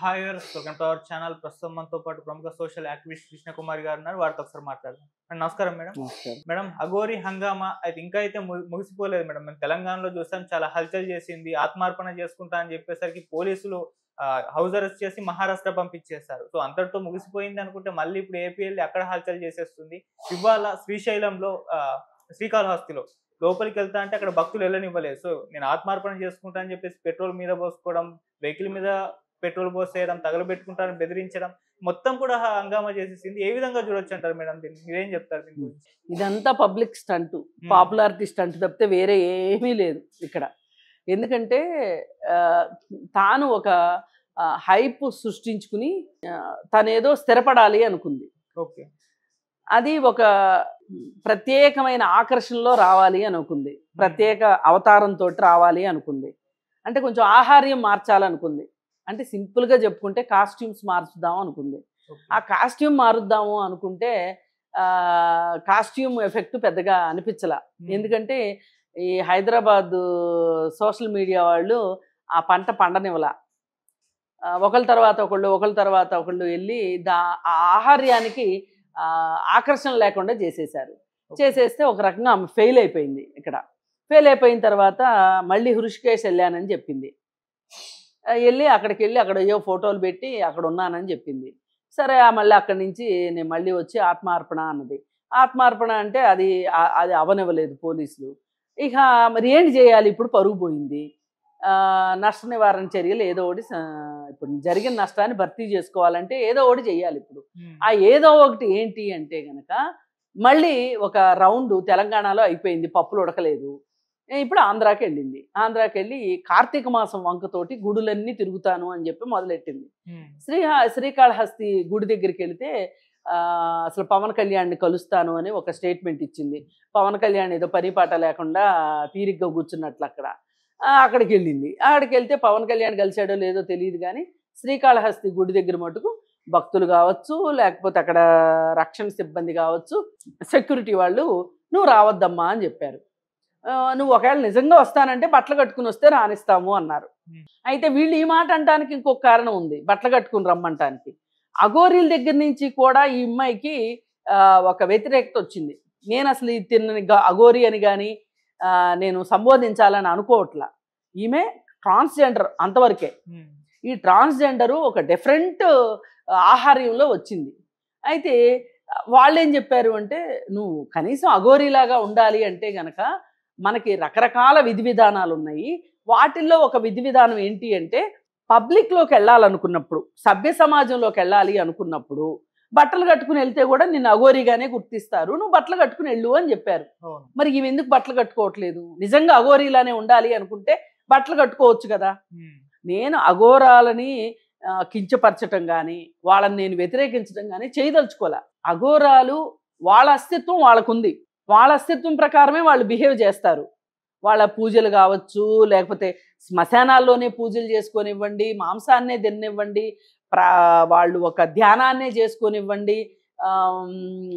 Hi welcome to our channel. ప్రస్తుతం మనతో పాటు ప్రముఖ సోషల్ యాక్టివిస్ట్ కృష్ణ కుమార్ గారు ఉన్నారు. వారితో ఒకసారి మాట్లాడదాం. నమస్కారం మేడం. మేడం అఘోరి హంగామా అయితే ఇంకా అయితే ముగిసిపోలేదు మేడం. మేము తెలంగాణలో చూసాం చాలా హల్చల్ చేసింది ఆత్మార్పణ చేసుకుంటా అని చెప్పేసరికి పోలీసులు హౌస్ అరెస్ట్ చేసి మహారాష్ట్ర పంపించేశారు. సో అంతటితో ముగిసిపోయింది అనుకుంటే మళ్ళీ ఇప్పుడు ఏపీ వెళ్ళి అక్కడ హల్చల్ చేసేస్తుంది. ఇవాళ శ్రీశైలంలో శ్రీకాళహస్తిలో లోపలికి వెళ్తా అంటే అక్కడ భక్తులు వెళ్ళనివ్వలేదు. సో నేను ఆత్మార్పణ చేసుకుంటా అని చెప్పేసి పెట్రోల్ మీద పోసుకోవడం వెహికల్ మీద పెట్రోల్ పోసేయడం తగలబెట్టుకుంటారని బెదిరించడం మొత్తం కూడా హంగామా చేసేసింది. ఏ విధంగా చూడొచ్చు అంటారు మేడం దీన్ని? మీరేం చెప్తారు దీని గురించి? ఇదంతా పబ్లిక్ స్టంట్ పాపులారిటీ స్టంట్ తప్పితే వేరే ఏమీ లేదు ఇక్కడ. ఎందుకంటే తాను ఒక హైప్ సృష్టించుకుని తనేదో స్థిరపడాలి అనుకుంది. ఓకే. అది ఒక ప్రత్యేకమైన ఆకర్షణలో రావాలి అనుకుంది. ప్రత్యేక అవతారంతో రావాలి అనుకుంది. అంటే కొంచెం ఆహార్యం మార్చాలనుకుంది. అంటే సింపుల్గా చెప్పుకుంటే కాస్ట్యూమ్స్ మార్చుదాం అనుకుంది. ఆ కాస్ట్యూమ్ మారుద్దాము అనుకుంటే కాస్ట్యూమ్ ఎఫెక్ట్ పెద్దగా అనిపించలా. ఎందుకంటే ఈ హైదరాబాద్ సోషల్ మీడియా వాళ్ళు ఆ పంట పండనివ్వల. ఒకళ్ళ తర్వాత ఒకళ్ళు ఒకళ్ళ తర్వాత ఒకళ్ళు వెళ్ళి దా ఆ ఆహార్యానికి ఆకర్షణ లేకుండా చేసేశారు. చేసేస్తే ఒక రకంగా ఆమె ఫెయిల్ అయిపోయింది ఇక్కడ. ఫెయిల్ అయిపోయిన తర్వాత మళ్ళీ హృషికేశ్ వెళ్ళానని చెప్పింది. వెళ్ళి అక్కడికి వెళ్ళి అక్కడ ఏవో ఫోటోలు పెట్టి అక్కడ ఉన్నానని చెప్పింది. సరే మళ్ళీ అక్కడి నుంచి నేను మళ్ళీ వచ్చి ఆత్మార్పణ అన్నది. ఆత్మార్పణ అంటే అది అది అవనివ్వలేదు పోలీసులు. ఇక మరి ఏంటి చేయాలి? ఇప్పుడు పరుగు పోయింది. నష్ట నివారణ చర్యలు ఏదో ఒకటి ఇప్పుడు జరిగిన నష్టాన్ని భర్తీ చేసుకోవాలంటే ఏదో ఒకటి చేయాలి ఇప్పుడు. ఆ ఏదో ఒకటి ఏంటి అంటే గనక మళ్ళీ ఒక రౌండ్ తెలంగాణలో అయిపోయింది పప్పులు ఉడకలేదు. ఇప్పుడు ఆంధ్రాకి వెళ్ళింది. ఆంధ్రాకి వెళ్ళి కార్తీక మాసం వంకతోటి గుడులన్నీ తిరుగుతాను అని చెప్పి మొదలెట్టింది. శ్రీ శ్రీకాళహస్తి గుడి దగ్గరికి వెళితే అసలు పవన్ కళ్యాణ్ని కలుస్తాను అని ఒక స్టేట్మెంట్ ఇచ్చింది. పవన్ కళ్యాణ్ ఏదో పని పాట లేకుండా తీరిగ్గా కూర్చున్నట్లు అక్కడ. అక్కడికి వెళ్ళింది. అక్కడికి వెళ్తే పవన్ కళ్యాణ్ కలిశాడో లేదో తెలియదు కానీ శ్రీకాళహస్తి గుడి దగ్గర మటుకు భక్తులు కావచ్చు లేకపోతే అక్కడ రక్షణ సిబ్బంది కావచ్చు సెక్యూరిటీ వాళ్ళు నువ్వు రావద్దమ్మా అని చెప్పారు. నువ్వు ఒకవేళ నిజంగా వస్తానంటే బట్టలు కట్టుకుని వస్తే రానిస్తాము అన్నారు. అయితే వీళ్ళు ఈ మాట అంటానికి ఇంకొక కారణం ఉంది. బట్టలు కట్టుకుని రమ్మంటానికి. అఘోరీల దగ్గర నుంచి కూడా ఈ అమ్మాయికి ఒక వ్యతిరేకత వచ్చింది. నేను అసలు ఈ తిన్నని అఘోరి అని కానీ నేను సంబోధించాలని అనుకోవట్లా. ఈమె ట్రాన్స్జెండర్ అంతవరకే. ఈ ట్రాన్స్జెండరు ఒక డిఫరెంట్ ఆహార్యంలో వచ్చింది. అయితే వాళ్ళు ఏం చెప్పారు అంటే నువ్వు కనీసం అఘోరీలాగా ఉండాలి అంటే గనక మనకి రకరకాల విధి విధానాలు ఉన్నాయి. వాటిల్లో ఒక విధి విధానం ఏంటి అంటే పబ్లిక్లోకి వెళ్ళాలనుకున్నప్పుడు సభ్య సమాజంలోకి వెళ్ళాలి అనుకున్నప్పుడు బట్టలు కట్టుకుని వెళ్తే కూడా నిన్ను అఘోరీగానే గుర్తిస్తారు. నువ్వు బట్టలు కట్టుకుని వెళ్ళు అని చెప్పారు. మరి ఇవి ఎందుకు బట్టలు కట్టుకోవట్లేదు? నిజంగా అఘోరీలానే ఉండాలి అనుకుంటే బట్టలు కట్టుకోవచ్చు కదా. నేను అఘోరాలని కించపరచటం కానీ వాళ్ళని నేను వ్యతిరేకించడం కానీ చేయదలుచుకోలే. అఘోరాలు వాళ్ళ అస్తిత్వం వాళ్ళకుంది. వాళ్ళ అస్తిత్వం ప్రకారమే వాళ్ళు బిహేవ్ చేస్తారు. వాళ్ళ పూజలు కావచ్చు లేకపోతే శ్మశానాల్లోనే పూజలు చేసుకొనివ్వండి మాంసాన్నే తిన్నివ్వండి ప్రా వాళ్ళు ఒక ధ్యానాన్నే చేసుకొనివ్వండి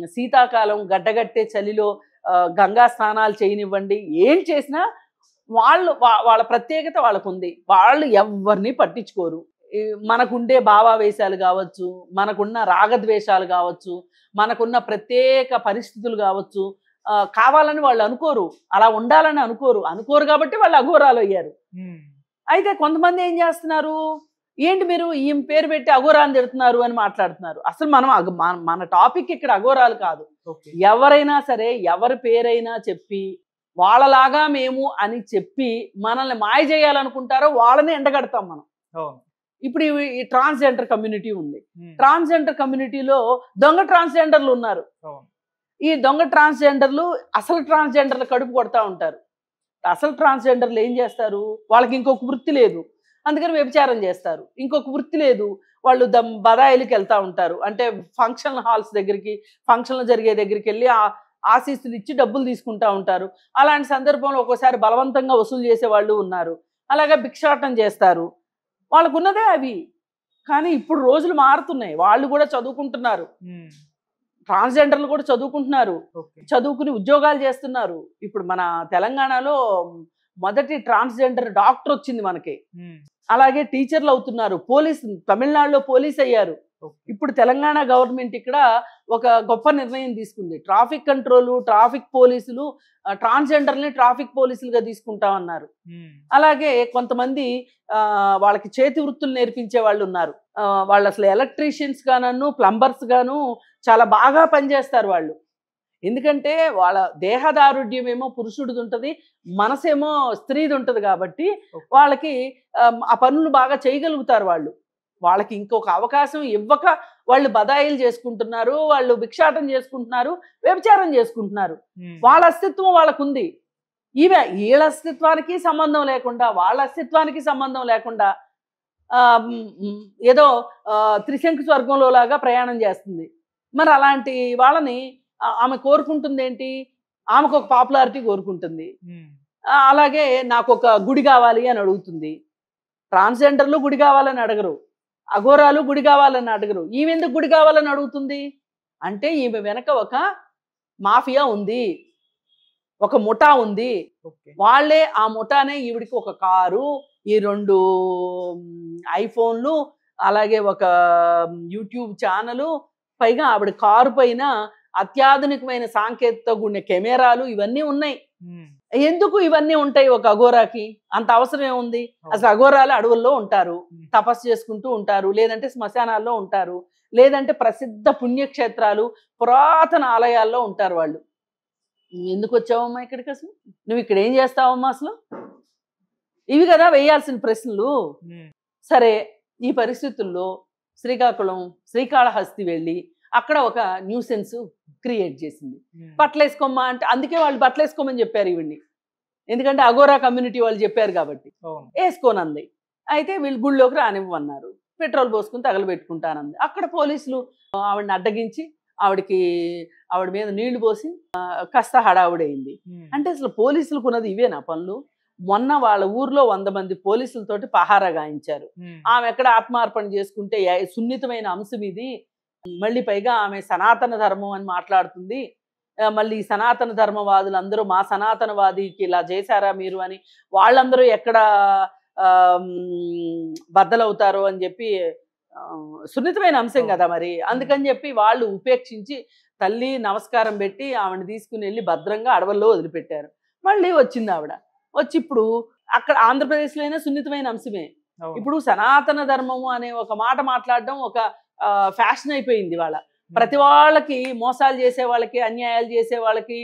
శీతాకాలం గడ్డగట్టే చలిలో గంగా స్నానాలు చేయనివ్వండి ఏం చేసినా వాళ్ళు వా- వాళ్ళ ప్రత్యేకత వాళ్ళకు ఉంది వాళ్ళు ఎవరిని పట్టించుకోరు. మనకుండే భావావేశాలు కావచ్చు మనకున్న రాగద్వేషాలు కావచ్చు మనకున్న ప్రత్యేక పరిస్థితులు కావచ్చు కావాలని వాళ్ళు అనుకోరు. అలా ఉండాలని అనుకోరు. అనుకోరు కాబట్టి వాళ్ళు అఘోరాలు అయ్యారు. అయితే కొంతమంది ఏం చేస్తున్నారు? ఏంటి మీరు ఈ పేరు పెట్టి అఘోరాన్ని తిడుతున్నారు అని మాట్లాడుతున్నారు. అసలు మనం మన- టాపిక్ ఇక్కడ అఘోరాలు కాదు. ఎవరైనా సరే ఎవరి పేరైనా చెప్పి వాళ్ళలాగా మేము అని చెప్పి మనల్ని మాయ చేయాలనుకుంటారో వాళ్ళని ఎండగడతాం మనం. ఇప్పుడు ఈ- ట్రాన్స్జెండర్ కమ్యూనిటీ ఉంది. ట్రాన్స్జెండర్ కమ్యూనిటీలో దొంగ ట్రాన్స్జెండర్లు ఉన్నారు. ఈ దొంగ ట్రాన్స్జెండర్లు అసలు ట్రాన్స్జెండర్లు కడుపు కొడతా ఉంటారు. అసలు ట్రాన్స్జెండర్లు ఏం చేస్తారు? వాళ్ళకి ఇంకొక వృత్తి లేదు. అందుకని వ్యభిచారం చేస్తారు. ఇంకొక వృత్తి లేదు. వాళ్ళు దమ్ బదాయిలకి వెళ్తూ ఉంటారు. అంటే ఫంక్షన్ హాల్స్ దగ్గరికి ఫంక్షన్లు జరిగే దగ్గరికి వెళ్ళి ఆ ఆశీస్సులు ఇచ్చి డబ్బులు తీసుకుంటా ఉంటారు. అలాంటి సందర్భంలో ఒక్కోసారి బలవంతంగా వసూలు చేసే వాళ్ళు ఉన్నారు. అలాగే భిక్షాటం చేస్తారు. వాళ్ళకున్నదే అవి. కానీ ఇప్పుడు రోజులు మారుతున్నాయి. వాళ్ళు కూడా చదువుకుంటున్నారు. ట్రాన్స్జెండర్లు కూడా చదువుకుంటున్నారు. చదువుకుని ఉద్యోగాలు చేస్తున్నారు. ఇప్పుడు మన తెలంగాణలో మొదటి ట్రాన్స్జెండర్ డాక్టర్ వచ్చింది మనకి. అలాగే టీచర్లు అవుతున్నారు. పోలీస్ తమిళనాడులో పోలీస్ అయ్యారు. ఇప్పుడు తెలంగాణ గవర్నమెంట్ ఇక్కడ ఒక గొప్ప నిర్ణయం తీసుకుంది. ట్రాఫిక్ కంట్రోల్ ట్రాఫిక్ పోలీసులు ఆ, ట్రాన్స్జెండర్ని ట్రాఫిక్ పోలీసులుగా తీసుకుంటామన్నారు ఉమ్, అలాగే కొంతమంది వాళ్ళకి చేతి వృత్తులు నేర్పించే వాళ్ళు ఉన్నారు. వాళ్ళు అసలు ఎలక్ట్రీషియన్స్ గాను ప్లంబర్స్ గాను చాలా బాగా పనిచేస్తారు వాళ్ళు. ఎందుకంటే వాళ్ళ దేహదారుఢ్యం ఏమో పురుషుడిది ఉంటుంది మనసేమో స్త్రీది ఉంటుంది కాబట్టి. వాళ్ళకి ఆ పనులు బాగా చేయగలుగుతారు వాళ్ళు. వాళ్ళకి ఇంకొక అవకాశం ఇవ్వక వాళ్ళు బదాయిలు చేసుకుంటున్నారు వాళ్ళు భిక్షాటం చేసుకుంటున్నారు వ్యభిచారం చేసుకుంటున్నారు. వాళ్ళ అస్తిత్వం వాళ్ళకుంది. ఈమె వీళ్ళ అస్తిత్వానికి సంబంధం లేకుండా వాళ్ళ అస్తిత్వానికి సంబంధం లేకుండా ఏదో త్రిశంకు స్వర్గంలో లాగా ప్రయాణం చేస్తుంది. మరి అలాంటి వాళ్ళని ఆమె కోరుకుంటుంది ఏంటి ఆమెకు ఒక పాపులారిటీ కోరుకుంటుంది. అలాగే నాకు ఒక గుడి కావాలి అని అడుగుతుంది. ట్రాన్స్జెండర్లు గుడి కావాలని అడగరు. అఘోరాలు గుడి కావాలని అడగరు. ఈమె ఎందుకు గుడి కావాలని అడుగుతుంది? అంటే ఈమె వెనక ఒక మాఫియా ఉంది. ఒక ముఠా ఉంది. వాళ్ళే ఆ ముఠానే ఈవిడికి ఒక కారు ఈ రెండు ఐఫోన్లు అలాగే ఒక యూట్యూబ్ ఛానలు పైగా ఆవిడ కారు పైన అత్యాధునికమైన సాంకేతికతో కూడిన కెమెరాలు ఇవన్నీ ఉన్నాయి. ఎందుకు ఇవన్నీ ఉంటాయి ఒక అఘోరాకి? అంత అవసరం ఏముంది? అసలు అఘోరాలు అడవుల్లో ఉంటారు. తపస్సు చేసుకుంటూ ఉంటారు లేదంటే శ్మశానాల్లో ఉంటారు లేదంటే ప్రసిద్ధ పుణ్యక్షేత్రాలు పురాతన ఆలయాల్లో ఉంటారు వాళ్ళు. నువ్వు ఎందుకు వచ్చావమ్మా ఇక్కడికి అసలు? నువ్వు ఇక్కడ ఏం చేస్తావమ్మా అసలు? ఇవి కదా వేయాల్సిన ప్రశ్నలు. సరే ఈ పరిస్థితుల్లో శ్రీకాకుళం శ్రీకాళహస్తి వెళ్ళి అక్కడ ఒక న్యూసెన్స్ క్రియేట్ చేసింది. ఉమ్, బట్టలు వేసుకోమ్మా అంటే అందుకే వాళ్ళు బట్టలు వేసుకోమని చెప్పారు ఇవన్నీ ఎందుకంటే అగోరా కమ్యూనిటీ వాళ్ళు చెప్పారు కాబట్టి. వేసుకోనంది. అయితే వీళ్ళు గుళ్ళోకి రానివ్వన్నారు పెట్రోల్ పోసుకుని తగలబెట్టుకుంటానంది. అక్కడ పోలీసులు ఆవిడని అడ్డగించి ఆవిడకి ఆవిడ మీద నీళ్ళు పోసి కాస్త హడావుడైంది ఉమ్, అంటే అసలు పోలీసులకు ఉన్నది ఇవేనా పనులు? మొన్న వాళ్ళ ఊర్లో వంద మంది పోలీసులతోటి పహారా గాయించారు. ఉమ్, ఆమె ఎక్కడ ఆత్మార్పణ చేసుకుంటే సున్నితమైన అంశం ఇది? మళ్ళీ పైగా ఆమె సనాతన ధర్మం అని మాట్లాడుతుంది. మళ్ళీ సనాతన ధర్మవాదులు అందరూ మా సనాతనవాదికి ఇలా చేశారా మీరు అని వాళ్ళందరూ ఎక్కడ బద్దలవుతారో అని చెప్పి సున్నితమైన అంశం కదా మరి. అందుకని చెప్పి వాళ్ళు ఉపేక్షించి తల్లి నమస్కారం పెట్టి ఆవిడని తీసుకుని వెళ్ళి భద్రంగా అడవుల్లో వదిలిపెట్టారు. మళ్ళీ వచ్చింది ఆవిడ. వచ్చి ఇప్పుడు అక్కడ ఆంధ్రప్రదేశ్లో అయినా సున్నితమైన అంశమే. ఇప్పుడు సనాతన ధర్మము అనే ఒక మాట మాట్లాడడం ఒక ఫ్యాషన్ అయిపోయింది వాళ్ళ ప్రతి వాళ్ళకి మోసాలు చేసే వాళ్ళకి అన్యాయాలు చేసే వాళ్ళకి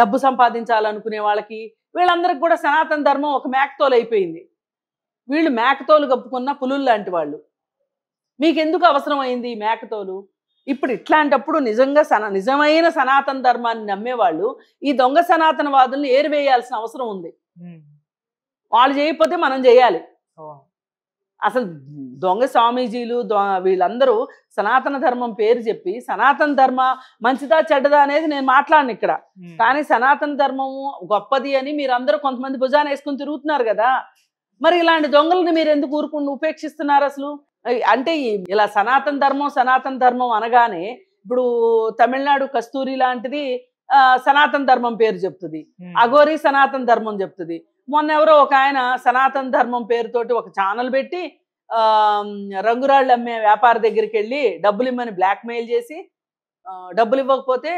డబ్బు సంపాదించాలనుకునే వాళ్ళకి వీళ్ళందరికి కూడా సనాతన ధర్మం ఒక మేకతోలు అయిపోయింది వీళ్ళు మేకతోలు కప్పుకున్న పులులు లాంటి వాళ్ళు. మీకెందుకు అవసరం అయింది ఈ మేకతోలు ఇప్పుడు ఇట్లాంటప్పుడు నిజంగా సన నిజమైన సనాతన ధర్మాన్ని నమ్మేవాళ్ళు ఈ దొంగ సనాతనవాదుల్ని ఏరివేయాల్సిన అవసరం ఉంది. వాళ్ళు చేయకపోతే మనం చేయాలి. అసలు దొంగ స్వామీజీలు దొ- వీళ్ళందరూ సనాతన ధర్మం పేరు చెప్పి సనాతన ధర్మ మంచిదా చెడ్డదా అనేది నేను మాట్లాడను ఇక్కడ. కానీ సనాతన ధర్మము గొప్పది అని మీరందరూ కొంతమంది భుజాన వేసుకుని తిరుగుతున్నారు కదా. మరి ఇలాంటి దొంగలని మీరు ఎందుకు ఊరుకుండా ఉపేక్షిస్తున్నారు అసలు? అంటే ఇలా సనాతన ధర్మం సనాతన ధర్మం అనగానే ఇప్పుడు తమిళనాడు కస్తూరి లాంటిది సనాతన ధర్మం పేరు చెప్తుంది. అఘోరి సనాతన ధర్మం చెప్తుంది. మొన్న ఎవరో ఒక ఆయన సనాతన ధర్మం పేరుతోటి ఒక ఛానల్ పెట్టి రంగురాళ్ళు అమ్మే వ్యాపారి దగ్గరికి వెళ్ళి డబ్బులు ఇమ్మని బ్లాక్మెయిల్ చేసి డబ్బులు ఇవ్వకపోతే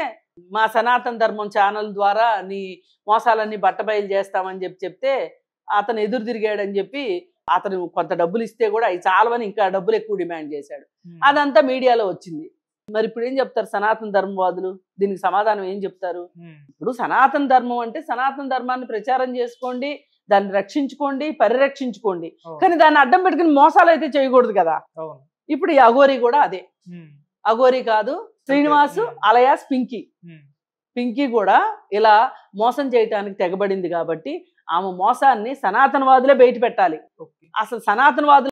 మా సనాతన ధర్మం ఛానల్ ద్వారా నీ మోసాలన్నీ బట్టబయలు చేస్తామని చెప్పి చెప్తే అతను ఎదురు తిరిగాడని చెప్పి అతను కొంత డబ్బులు ఇస్తే కూడా అవి చాలవని ఇంకా డబ్బులు ఎక్కువ డిమాండ్ చేశాడు. అదంతా మీడియాలో వచ్చింది. మరి ఇప్పుడు ఏం చెప్తారు సనాతన ధర్మవాదులు? దీనికి సమాధానం ఏం చెప్తారు? ఇప్పుడు సనాతన ధర్మం అంటే సనాతన ధర్మాన్ని ప్రచారం చేసుకోండి దాన్ని రక్షించుకోండి పరిరక్షించుకోండి. కానీ దాన్ని అడ్డం పెట్టుకుని మోసాలు అయితే చేయకూడదు కదా? ఇప్పుడు ఈ అఘోరి కూడా అదే. అఘోరి కాదు శ్రీనివాసు. అలయాస్ పింకీ. పింకీ కూడా ఇలా మోసం చేయటానికి తెగబడింది కాబట్టి ఆమె మోసాన్ని సనాతనవాదులే బయట పెట్టాలి. అసలు సనాతనవాదులు